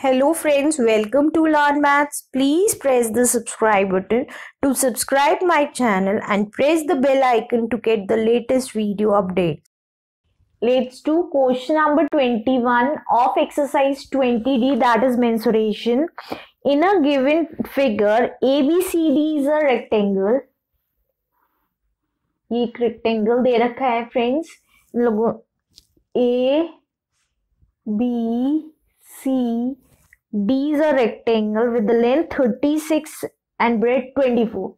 Hello friends, welcome to Learn Maths. Please press the subscribe button to subscribe my channel and press the bell icon to get the latest video updates. Let's do question number 21 of exercise 20D that is mensuration. In a given figure, ABCD is a rectangle. ये एक rectangle दे रखा है friends इन लोगों A B C D is a rectangle with the length 36 and breadth 24.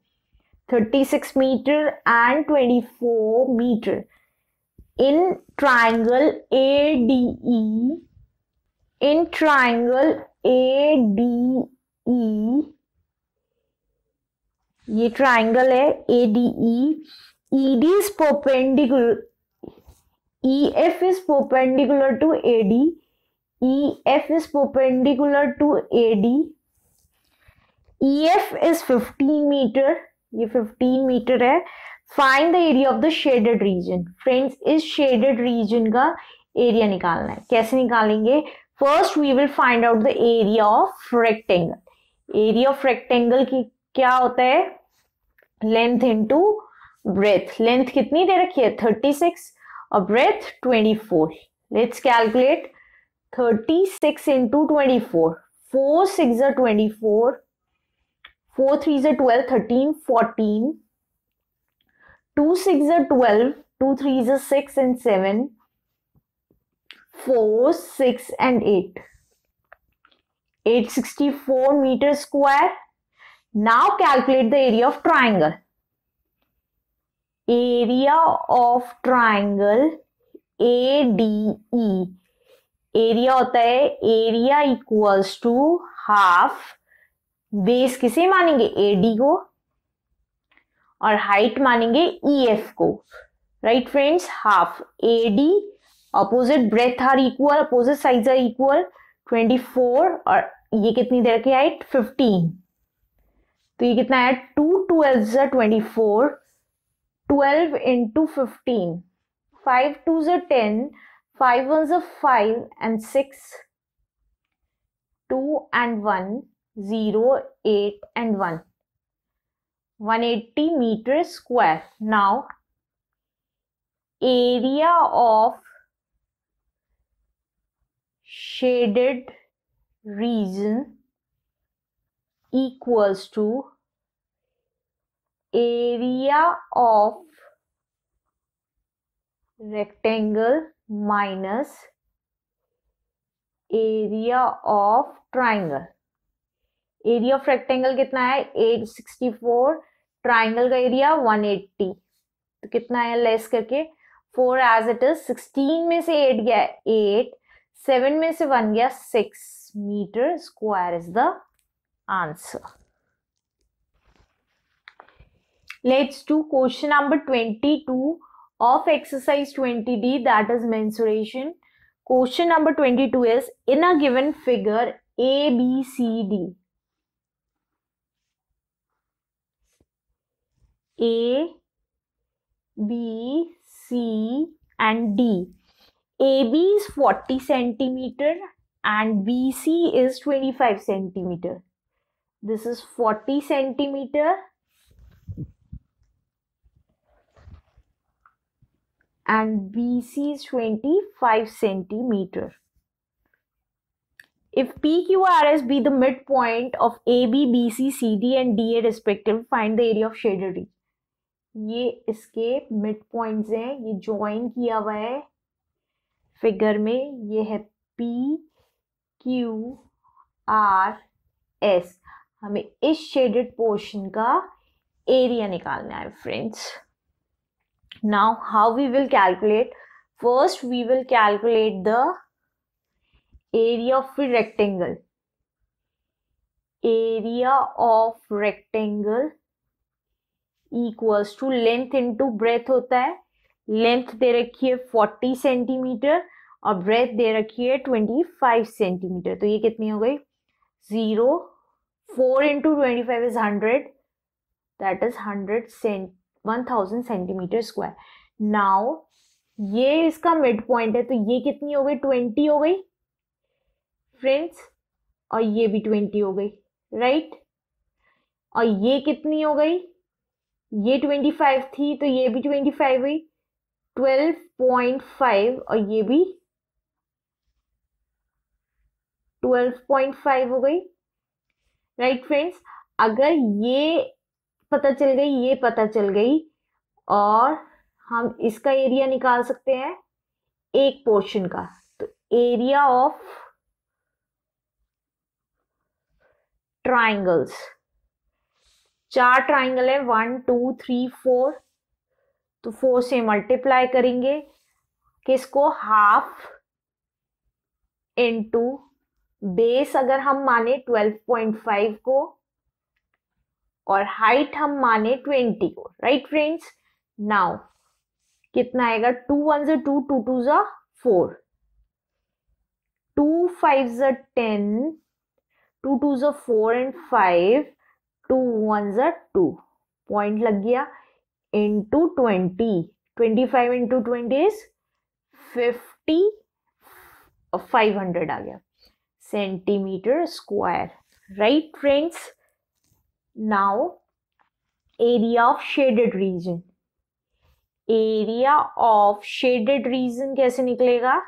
36 meter and 24 meter. In triangle ADE, in triangle ADE, ये triangle है ADE. ED is perpendicular. EF is perpendicular to AD. EF is perpendicular to AD. EF is 15 meter. ये 15 metre है. Find the area of the shaded region friends इस shaded region का area निकालना है. कैसे निकालेंगे? First we will find out the area of rectangle area of rectangle की क्या होता है? लेंथ इनटू ब्रेथ लेंथ कितनी दे रखी है? 36 और breadth 24 let's calculate 36 into 24. 4 6 are 24. 4 3 are 12, 13, 14. 2 6 are 12. 2 3 are 6 and 7. 4, 6 and 8. 864 meters square. Now calculate the area of triangle. Area of triangle ADE area होता है area equals to half base किसे मानेंगे? AD को और हाइट मानेंगे ई एफ़ को। Right friends half AD opposite breadth are equal opposite size are equal 24 और ये कितनी देर की हाइट 15 तो ये कितना है? Two twelve twenty four twelve into fifteen five two ten 5 ones are 5 and 6, 2 and 1, 0, 8 and 1. 180 meters square. Now, area of shaded region equals to area of rectangle minus area of triangle area of rectangle कितना है? 864 triangle का area 180 तो कितना है? Less करके four as it is 16 में से 8 गया 8 7 में से 1 गया. 6 metre square is the answer let's do question number 22 of exercise 20D that is mensuration. Question number 22 is in a given figure A, B, C, D. A, B, C and D. AB is 40 centimeter and BC is 25 centimeter. This is 40 centimeter and BC is 25 centimeter. If PQRS be the midpoint of AB, BC, CD and DA respective, find the area of shaded region. ये इसके mid points हैं ये join किया हुआ है figure में ये है पी क्यू आर एस हमें इस शेडेड पोर्शन का एरिया निकालना है friends now how we will calculate first we will calculate the area of a rectangle area of rectangle equals to length into breadth होता है लेंथ दे रखी है 40 centimetre और ब्रेथ दे रखी है 25 सेंटीमीटर तो ये कितनी हो गई zero four into twenty five is hundred that is hundred cent one thousand centimetre square now ये इसका मिड पॉइंट है तो ये कितनी हो गई? ट्वेंटी हो गई? फ्रेंड्स और ये भी ट्वेंटी हो गई राइट right? और ये कितनी हो गई? ये ट्वेंटी फाइव थी तो ये भी ट्वेंटी फाइव हुई। ट्वेल्व पॉइंट फाइव और ये भी ट्वेल्व पॉइंट फाइव हो गई। राइट right, फ्रेंड्स अगर ये पता चल गई, ये पता चल गई। और हम इसका एरिया निकाल सकते हैं एक पोर्शन का। तो एरिया ऑफ़ ट्राइंगल्स चार ट्राइंगल है वन टू थ्री फोर तो फोर से मल्टीप्लाई करेंगे। किसको? हाफ़ इनटू बेस अगर हम माने ट्वेल्व पॉइंट फाइव को। और हाइट हम माने ट्वेंटी को राइट फ्रेंड्स नाउ कितना आएगा? टू वन जो टू टू टू जो फोर टू फाइव जो टेन टू टू जो four and five two one जो टू पॉइंट लग गया into twenty twenty five into twenty is fifty five hundred आ गया. Centimetre square right friends Now, area of shaded region. Area of shaded region कैसे निकलेगा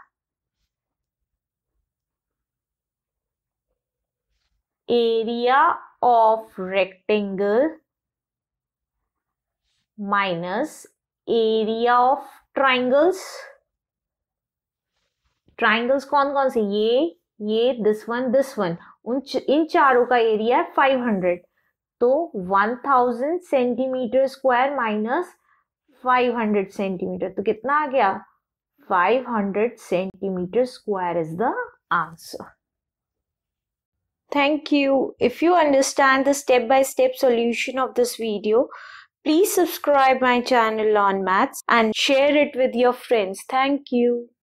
area of rectangle minus area of triangles triangles कौन कौन से ये ये this one this one उन इन चारों का एरिया है 500 तो 1000 सेंटीमीटर स्क्वायर माइनस 500 सेंटीमीटर तो कितना आ गया? 500 centimetre square is the answer thank you if you understand the step by step solution of this video please subscribe my channel on maths and share it with your friends thank you